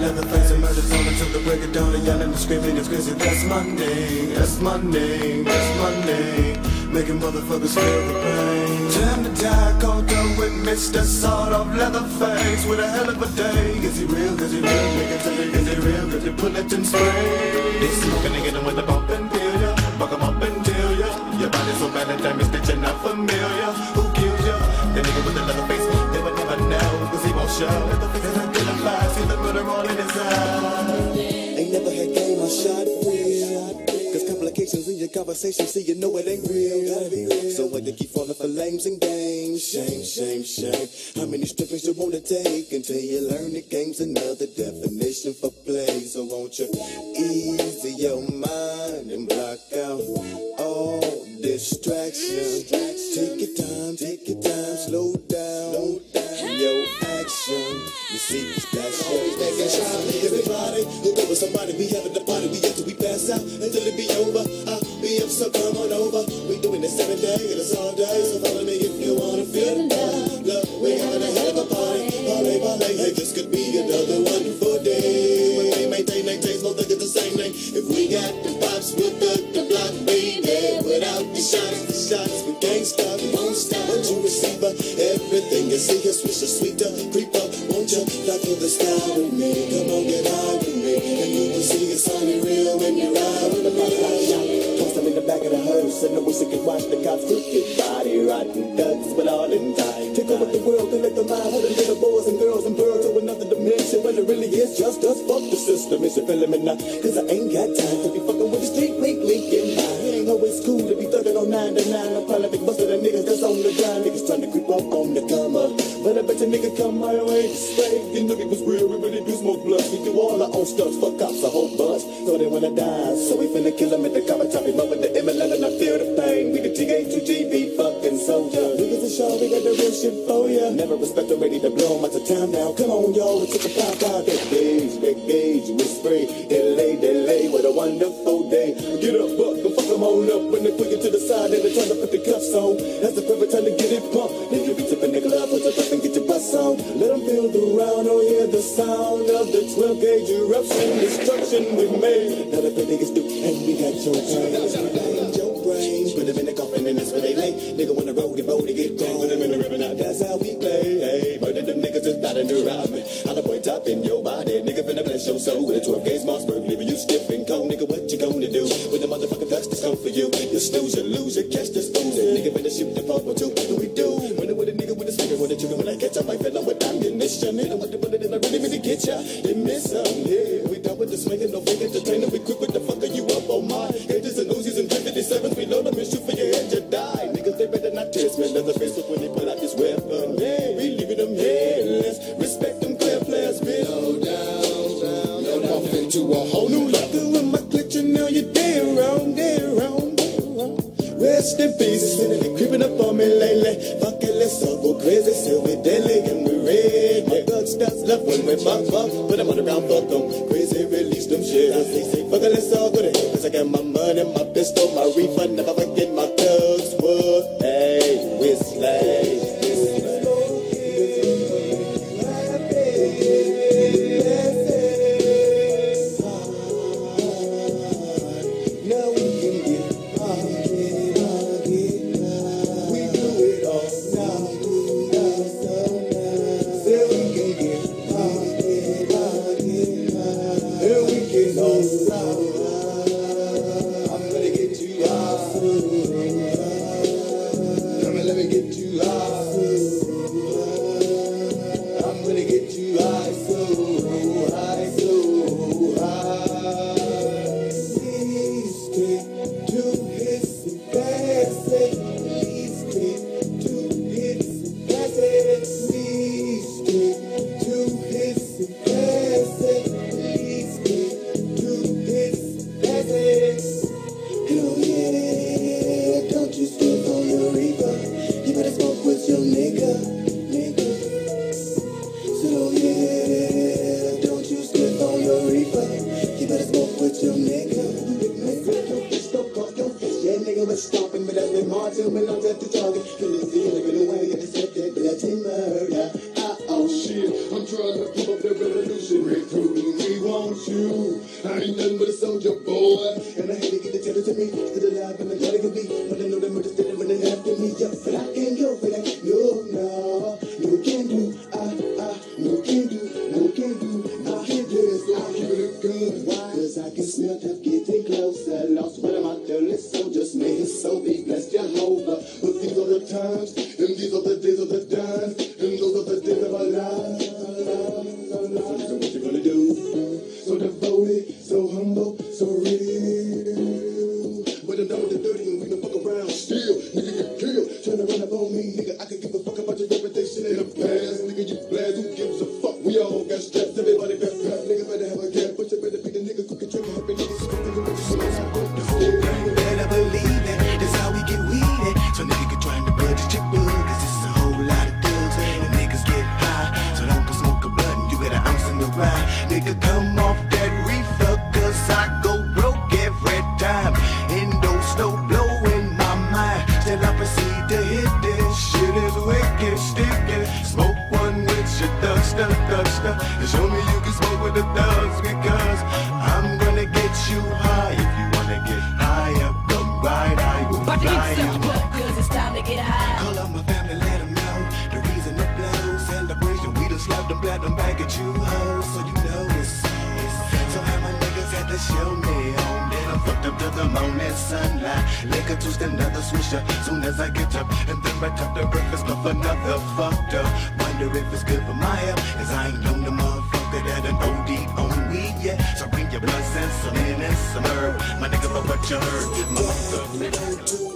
Leatherface and murder's on until the break of dawn and yelling and screaming it's crazy. That's my name, that's my name, that's my name. Making motherfuckers feel the pain. Time to die, cold up with Mr. Sawed off Leatherface with a hell of a day. Is he real? Cause he real? Nigga tell me, is he real? Cause he bullet and spray. They smoking and getting with the bump and peel in your conversation, see you know it ain't real. Real. So why you keep falling for lames and games? Shame, shame, shame. How many strippers you wanna take until you learn the game's another definition for play? So won't you ease your mind and block out all distractions? Take your time, take your time, slow down, slow down your action. You see, that's always so come on over. We doing this every day, and it's all day. So follow me if you wanna feel the love. Look, we having a hell of a party. Party, party, hey, this could be another wonderful day. When we maintain, taste, no look at the same thing. If we got the pops with the, the block, baby, without the shots, the shots, we can't stop, won't stop. What you receive, uh, everything you see, hearse, and I wish I could watch the cops crooked body rotten ducks, but all in time. Take over the world, collect the mind, the little boys and girls and birds to another dimension. When it really is just us, fuck the system. Is you feeling me? Cause I ain't got time to be fucking with the street link linking. It ain't always cool to be thugging on 9 to 9. I'm probably be busting the niggas that's on the grind. Niggas trying to creep up on the come up. But I bet you nigga come my way stay. You know it was real, we really do smoke blood. We do all our own stuff, fuck cops, a whole bunch. So they wanna die, so we finna kill them at the G8 to GB fucking soldier. Look at the show, they got the real shit for ya. Never respect or ready to blow much of time now. Come on, y'all, it's a pop out. Big gauge, big gauge, spray Delay, delay, what a wonderful day. Get up, buck, and fuck them all up. When they quick to the side and they try to put the cuffs on. That's the perfect time to get it pumped. Nigga, be tipping the club, put your cup and get your bus on. Let them feel the round oh, or hear the sound of the 12 gauge eruption. Destruction we made. Now the big niggas do, and we got your time coffin, and that's where they lay. Nigga wanna roll, get roll, they get. Put 'em in the river, now that's how we play. Hey, murder them niggas is batting around me. On the point top in your body. Nigga finna bless your soul with a 12 gauge Mossberg, leaving you stiff and. Nigga, what you gonna do when the motherfucker thugs that's come for you? You snooze, you lose, you catch the snooze. Nigga finna shoot the pump or two. They better not test me. Leather face look when they pull out this weapon. Yeah, we leaving them headless. Respect them clear players, bitch. Low down, down, down, off into a whole new level. With my glitch, you know you're dead wrong, dead wrong, dead wrong. Rest in peace, been creeping up on me lately. Fuck it, let's all go crazy, still we deadly and we red. My thug stuff left when we fuck, fuck, put them on remember Soldier Boy. Smoke one with your thugster, thugster. Show me you can smoke with a thug. up to the morning sunlight. Liquor twist another swisher. Soon as I get up, and then right after breakfast, puff another fucked up. Wonder if it's good for my health, cause I ain't known the motherfucker that an OD on weed yet. So bring your blunts and some in and some herb. My nigga, but what you heard, motherfucker.